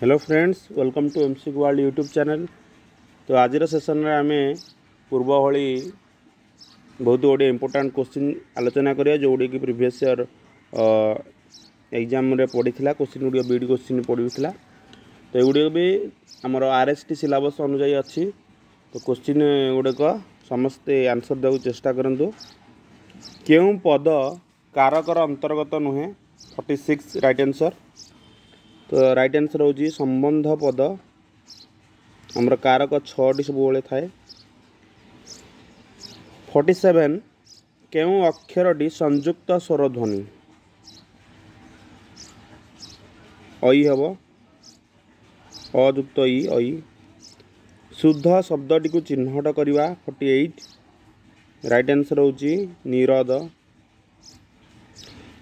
hello friends welcome to M C world YouTube channel ତ ଆଜିର ସେସନ୍ରେ ଆମେ ପୂର୍ବ ଭଳି ବହୁତ ଗୁଡ଼ିଏ ଇମ୍ପୋର୍ଟାଣ୍ଟ କୋଶ୍ଚିନ୍ ଆଲୋଚନା କରିବା ଯେଉଁଗୁଡ଼ିକି ପ୍ରିଭିୟସ୍ ଇୟର୍ ଏକ୍ଜାମ୍ରେ ପଡ଼ିଥିଲା କୋଶ୍ଚିନ୍ ଗୁଡ଼ିକ ବିଡ଼ି କୋଶ୍ଚିନ୍ ପଡ଼ିଥିଲା ତ ଏଗୁଡ଼ିକ ବି ଆମର ଆର୍ ଏସ୍ ଟି ସିଲାବସ୍ ଅନୁଯାୟୀ ଅଛି ତ କୋଶ୍ଚିନ୍ ଗୁଡ଼ିକ ସମସ୍ତେ ଆନ୍ସର୍ ଦେବାକୁ ଚେଷ୍ଟା କରନ୍ତୁ କେଉଁ ପଦ କାରକର ଅନ୍ତର୍ଗତ ନୁହେଁ ଫର୍ଟି ସିକ୍ସ ରାଇଟ୍ ଆନ୍ସର୍ तो रईट आंसर हूँ संबंध पद आम कारक छटी सब थाए फर्टी सेवेन के अक्षरटी संयुक्त स्वर ध्वनि हम अयुक्त ई ऐ शुद्ध को चिह्नट करवा फर्टी एट रईट आंसर हूँ निरद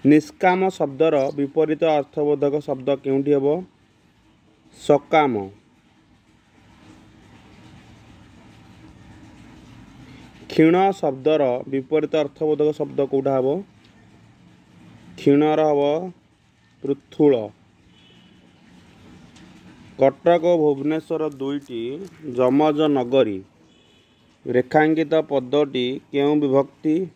ନିଷ୍କାମ ଶବ୍ଦର ବିପରୀତ ଅର୍ଥବୋଧକ ଶବ୍ଦ କେଉଁଠି ହେବ? ସକାମ। କ୍ଷୀଣ ଶବ୍ଦର ବିପରୀତ ଅର୍ଥବୋଧକ ଶବ୍ଦ କେଉଁଟା ହେବ? କ୍ଷୀଣର ହେବ ପୃଥୁଳ। କଟକ ଓ ଭୁବନେଶ୍ୱର ଦୁଇଟି ଯମଜ ନଗରୀ। ରେଖାଙ୍କିତ ପଦଟି କେଉଁ ବିଭକ୍ତି?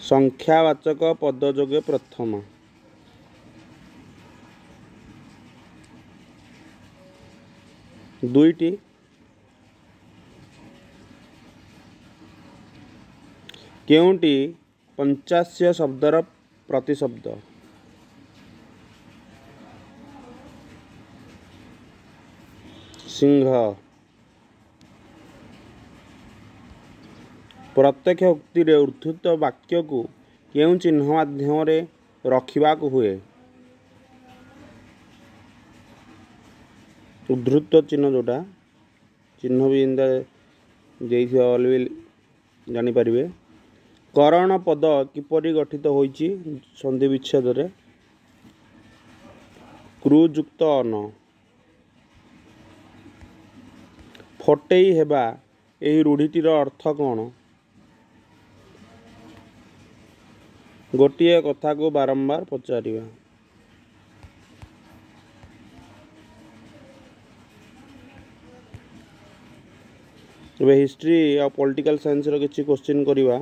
ସଂଖ୍ୟାବାଚକ ପଦ ଯୋଗେ ପ୍ରଥମ ଦୁଇଟି କେଉଁଟି ପଞ୍ଚାଶୟ ଶବ୍ଦର ପ୍ରତିଶବ୍ଦ ସିଂହ ପ୍ରତ୍ୟକ୍ଷ ଉକ୍ତିରେ ଉଦ୍ଧୃତ ବାକ୍ୟକୁ କେଉଁ ଚିହ୍ନ ମାଧ୍ୟମରେ ରଖିବାକୁ ହୁଏ? ଉଦ୍ଧୃତ ଚିହ୍ନ ଯେଉଁଟା ଚିହ୍ନ ବି ଏମିତି ଦେଇଥିବା ବି ଜାଣିପାରିବେ। କରଣ ପଦ କିପରି ଗଠିତ ହୋଇଛି ସନ୍ଧି ବିଚ୍ଛେଦରେ କ୍ରୁଯୁକ୍ତ ଅନ ଫଟେଇ ହେବା ଏହି ରୂଢ଼ିଟିର ଅର୍ଥ କ'ଣ? ଗୋଟିଏ କଥାକୁ ବାରମ୍ବାର ପଚାରିବା ଏବେ ହିଷ୍ଟ୍ରି ଆଉ ପଲିଟିକାଲ ସାଇନ୍ସର କିଛି କୋଶ୍ଚିନ୍ କରିବା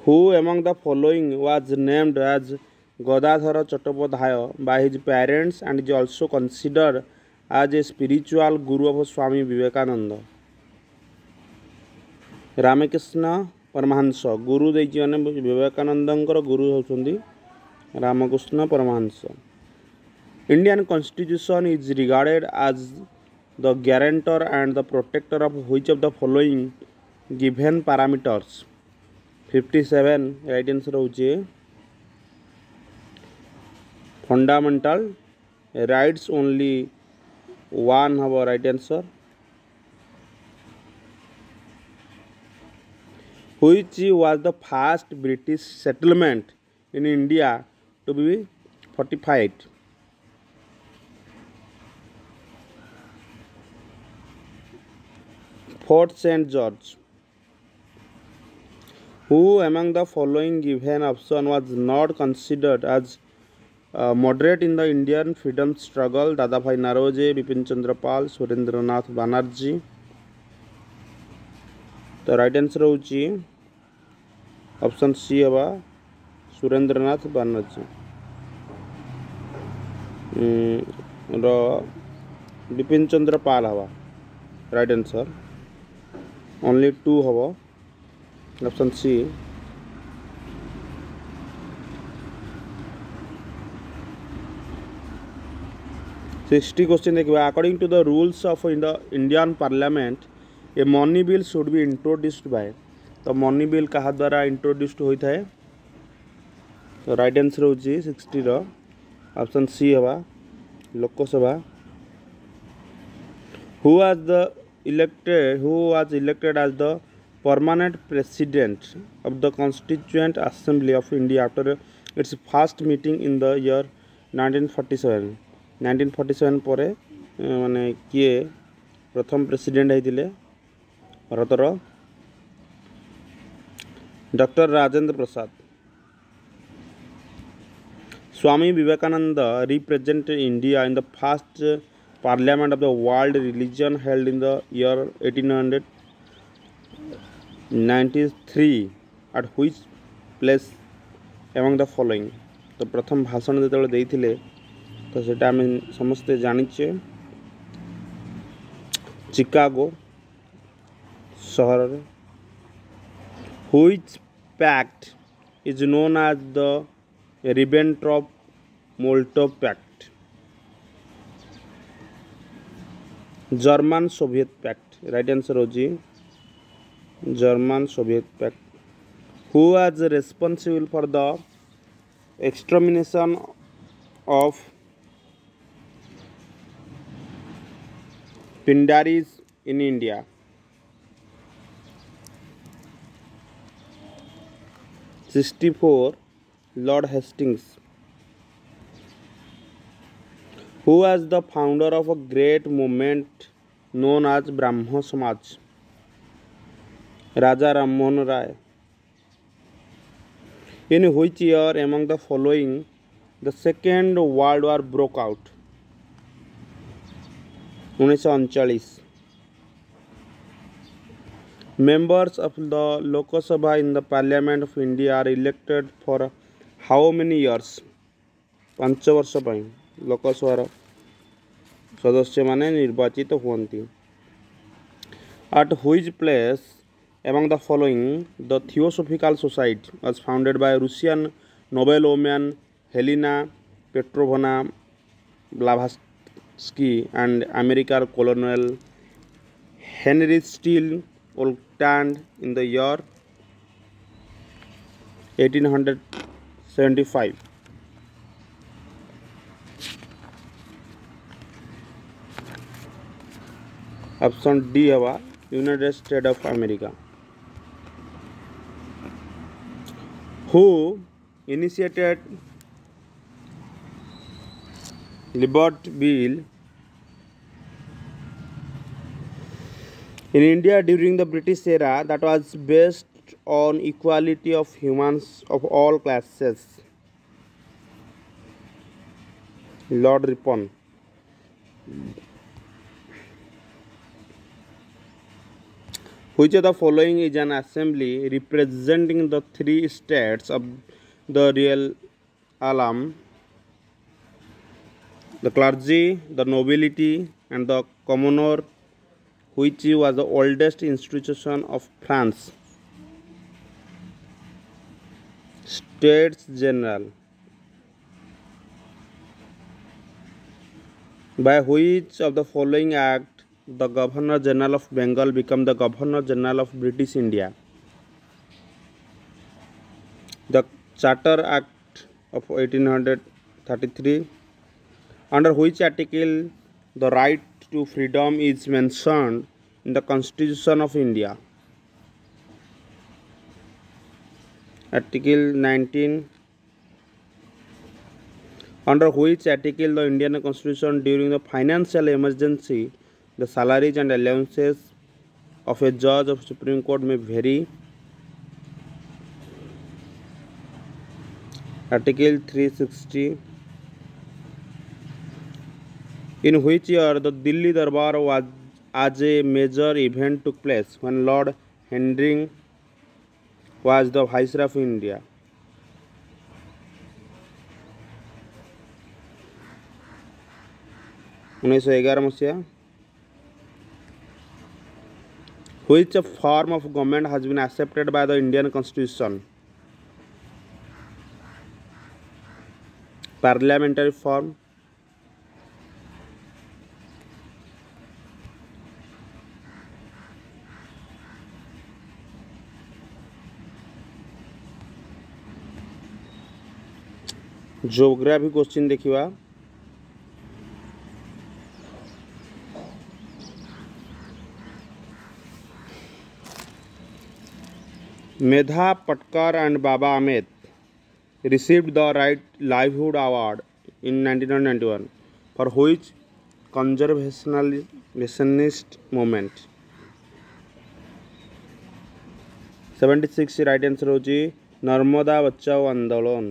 who among the following was named as Gadadhar Chattopadhyay by his parents and is also considered as a spiritual guru of Swami Vivekananda Ramakrishna Paramahansa ଗୁରୁ ଦେଇଛି ମାନେ ବିବେକାନନ୍ଦଙ୍କର ଗୁରୁ ହେଉଛନ୍ତି Ramakrishna Paramahansa Indian constitution is regarded as the guarantor and the protector of which of the following given parameters fifty seven right answer ହେଉଛି fundamental rights only one ହେବ right answer which was the first British settlement in India to be fortified. Fort St. George. Who among the following given option was not considered as uh, moderate in the Indian freedom struggle? Dadabhai Naroje, Bipin Chandra Pal, Surendranath Banerjee. ତ right answer ହେଉଛି option C ହେବା ସୁରେନ୍ଦ୍ରନାଥ ବାନାର୍ଜୀ ର ବିପିନ ଚନ୍ଦ୍ର ପାଲ ହେବା right answer only two ହେବ option C sixty question ଦେଖିବା according to the rules of the Indian parliament a money bill should be introduced by ତ money bill କାହା ଦ୍ୱାରା ଇଣ୍ଟ୍ରୋଡ୍ୟୁସ୍ଡ ହୋଇଥାଏ ତ ରାଇଟ୍ ଆନ୍ସର୍ ହେଉଛି ସିକ୍ସଟିର ଅପସନ୍ ସି ହେବା Lok Sabha who as the elected who was elected as the permanent president of the constituent assembly of india after its first meeting in the year 1947 1947 ପରେ ମାନେ କିଏ ପ୍ରଥମ president ହେଇଥିଲେ ଭାରତର doctor Rajendra Prasad Swami Vivekananda represented India in the first Parliament of the World Religion held in the year 1893 at which place among the following ତ ପ୍ରଥମ ଭାଷଣ ଯେତେବେଳେ ଦେଇଥିଲେ ତ ସେଇଟା ଆମେ ସମସ୍ତେ ଜାଣିଛେ Chicago Sahara, which pact is known as the Ribbentrop-Molotov Pact, German-Soviet Pact. Right answer is German-Soviet Pact. Who was responsible for the extermination of Pindaris in India? 64 Lord Hastings who was the founder of a great movement known as Brahmo Samaj Raja Rammohn Rai in which year among the following the second world war broke out. 1939 Members of the Lok Sabha in the Parliament of India are elected for how many years? ପାଞ୍ଚ ବର୍ଷ ପାଇଁ ଲୋକସଭାର ସଦସ୍ୟମାନେ ନିର୍ବାଚିତ ହୁଅନ୍ତି at which place among the following the Theosophical Society was founded by Russian Nobel woman Helena Petrovna Blavatsky and American Colonel Henry Steele Stand in the year 1875 option d our united states of america who initiated libert bill in India during the British era that was based on equality of humans of all classes. Lord Ripon. Which of the following is an assembly representing the three states of the real alam? The clergy, the nobility, and the commoner, which was the oldest institution of France. States General. By which of the following act the Governor General of Bengal became the Governor General of British India? The Charter Act of 1833, under which article the right to freedom is mentioned in the Constitution of India. Article 19 under which article the Indian Constitution during the financial emergency the salaries and allowances of a judge of Supreme Court may vary. Article 360 in which year the Delhi Darbar was as a major event to place when lord हेनरिंग was the vice of India उन्नीस सौ एगार मसीहा which form of government has been accepted by the Indian constitution parliamentary form geography question देखा Medha Patkar and Baba Amte receive the right livelihood award in nineteen ninety one for for which conservationist seventy six right answer हो नर्मदा बचाओ आंदोलन।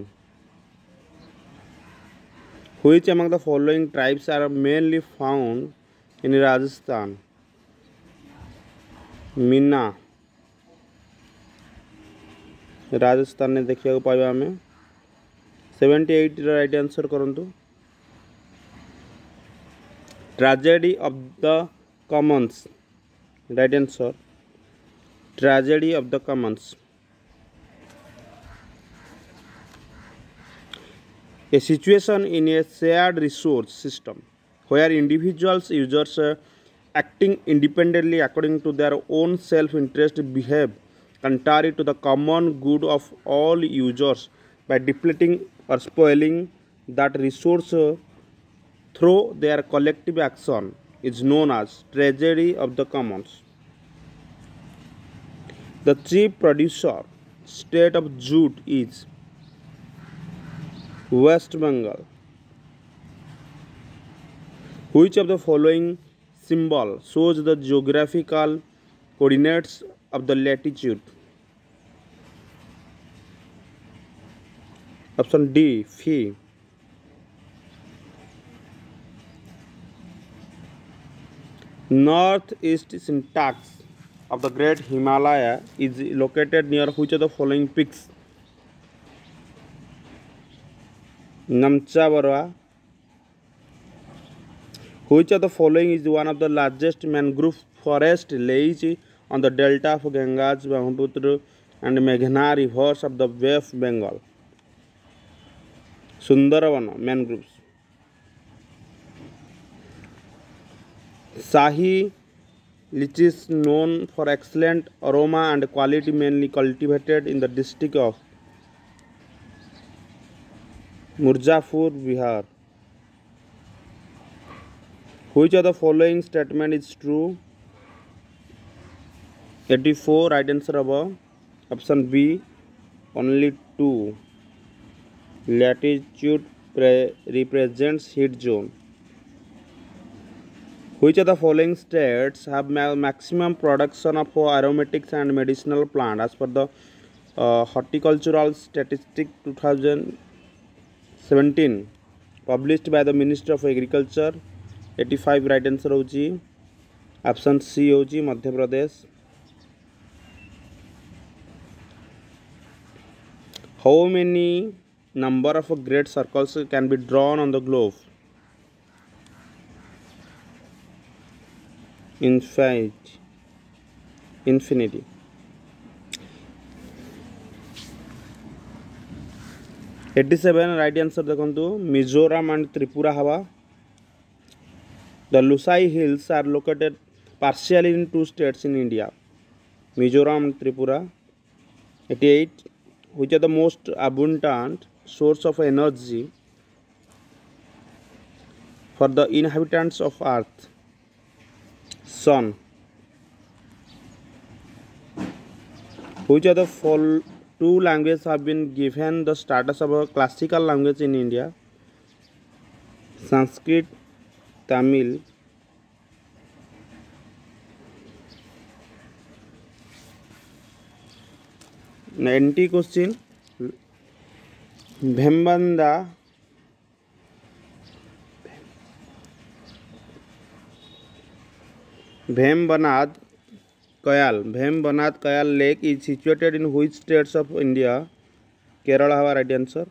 Which among the following tribes are mainly found in Rajasthan? Meena ରାଜସ୍ଥାନରେ ଦେଖିବାକୁ ପାଇବା ଆମେ seventy ଏଇଟ୍ର right answer କରନ୍ତୁ tragedy of the commons right answer tragedy of the commons A situation in a shared resource system where individuals users uh, acting independently according to their own self-interest behave contrary to the common good of all users by depleting or spoiling that resource uh, through their collective action is known as tragedy of the commons. The chief producer state of jute is West Bengal. Which of the following symbol shows the geographical coordinates of the latitude? Option D, Phi. Northeast syntax of the Great Himalaya is located near which of the following peaks? Barwa. Which of the following is one of the largest mangrove forest lays on the delta of Ganges, Brahmaputra and Meghna rivers of the Bay of Bengal? Sundarban mangroves. Shahi lychees known for excellent aroma and quality mainly cultivated in the district of Mirzapur, Bihar. Which of the following statement is true? 84 right answer above. Option B only 2. Latitude pre- represents heat zone. Which of the following states have ma- maximum production of aromatics and medicinal plant as per the uh, horticultural statistic 2017 published by the Ministry of Agriculture 85 right answer होची option C होची Madhya Pradesh how many number of great circles can be drawn on the globe infinite infinity eighty seven right answer देखो Mizoram and Tripura हवा the Lushai hills are located partially in two states in India Mizoram and Tripura 88 which are the most abundant source of energy for the inhabitants of earth sun which are the full two languages have been given the status of a classical language in india sanskrit tamil ninety question Vembanad Vembanad Kayal, Vembanad Kayal lake is situated in which states of India Kerala हवा right answer